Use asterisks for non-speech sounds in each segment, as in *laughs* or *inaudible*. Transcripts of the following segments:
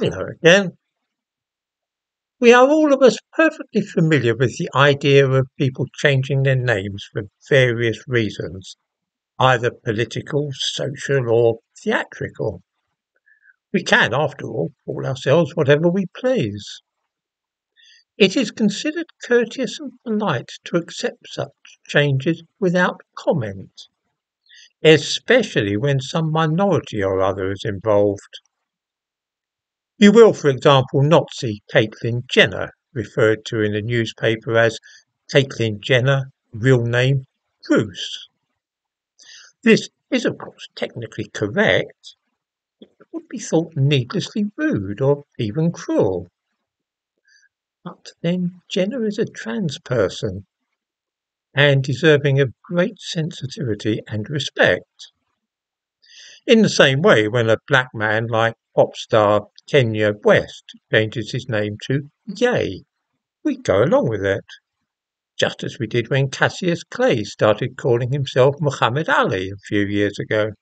Again. We are all of us perfectly familiar with the idea of people changing their names for various reasons, either political, social, or theatrical. We can, after all, call ourselves whatever we please. It is considered courteous and polite to accept such changes without comment, especially when some minority or other is involved. You will, for example, not see Caitlyn Jenner referred to in the newspaper as Caitlyn Jenner, real name Bruce. This is, of course, technically correct. It would be thought needlessly rude or even cruel. But then Jenner is a trans person and deserving of great sensitivity and respect. In the same way, when a black man like pop star Kanye West changes his name to Ye. We go along with it. Just as we did when Cassius Clay started calling himself Muhammad Ali a few years ago.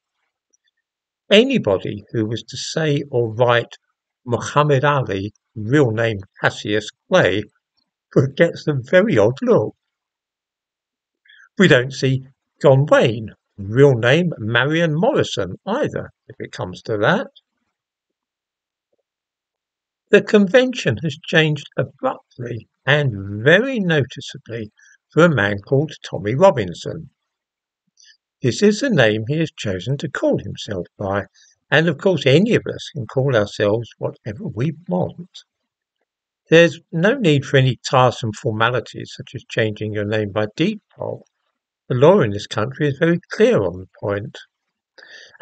Anybody who was to say or write Muhammad Ali, real name Cassius Clay, gets a very odd look. We don't see John Wayne, real name Marion Morrison either, if it comes to that. The convention has changed abruptly and very noticeably for a man called Tommy Robinson. This is the name he has chosen to call himself by, and of course any of us can call ourselves whatever we want. There's no need for any tiresome formalities such as changing your name by deed poll. The law in this country is very clear on the point.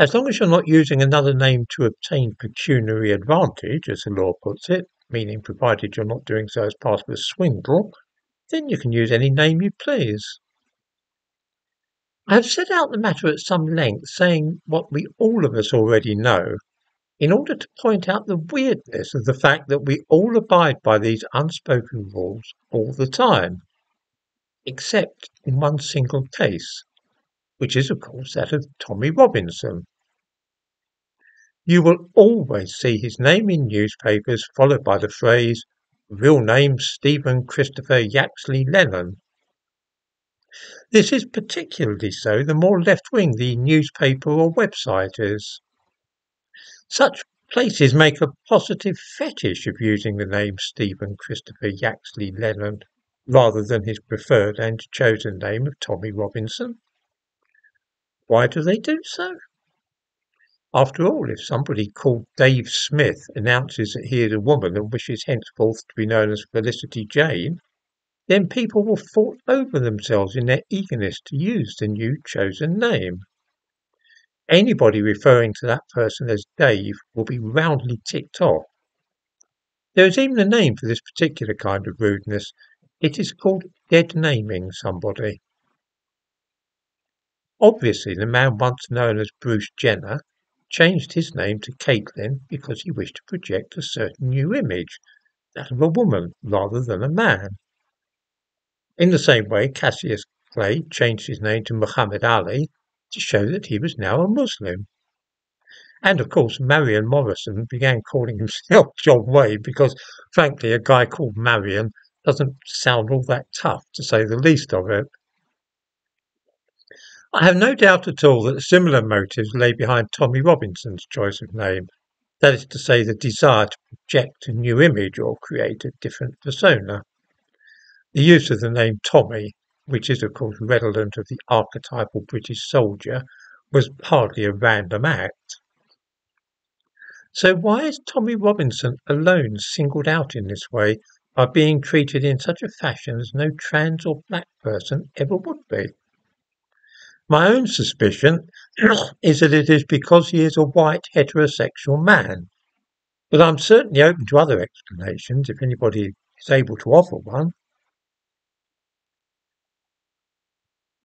As long as you're not using another name to obtain pecuniary advantage, as the law puts it, meaning provided you're not doing so as part of a swindle, then you can use any name you please. I have set out the matter at some length, saying what we all of us already know, in order to point out the weirdness of the fact that we all abide by these unspoken rules all the time, except in one single case, which is, of course, that of Tommy Robinson. You will always see his name in newspapers followed by the phrase, real name Stephen Christopher Yaxley Lennon. This is particularly so the more left wing the newspaper or website is. Such places make a positive fetish of using the name Stephen Christopher Yaxley Lennon rather than his preferred and chosen name of Tommy Robinson. Why do they do so? After all, if somebody called Dave Smith announces that he is a woman and wishes henceforth to be known as Felicity Jane, then people will fall over themselves in their eagerness to use the new chosen name. Anybody referring to that person as Dave will be roundly ticked off. There is even a name for this particular kind of rudeness. It is called dead naming somebody. Obviously, the man once known as Bruce Jenner changed his name to Caitlyn because he wished to project a certain new image, that of a woman rather than a man. In the same way, Cassius Clay changed his name to Muhammad Ali to show that he was now a Muslim. And of course, Marion Morrison began calling himself *laughs* John Wayne because, frankly, a guy called Marion doesn't sound all that tough, to say the least of it. I have no doubt at all that similar motives lay behind Tommy Robinson's choice of name. That is to say, the desire to project a new image or create a different persona. The use of the name Tommy, which is of course redolent of the archetypal British soldier, was hardly a random act. So why is Tommy Robinson alone singled out in this way by being treated in such a fashion as no trans or black person ever would be? My own suspicion *clears throat* is that it is because he is a white heterosexual man, but I'm certainly open to other explanations if anybody is able to offer one.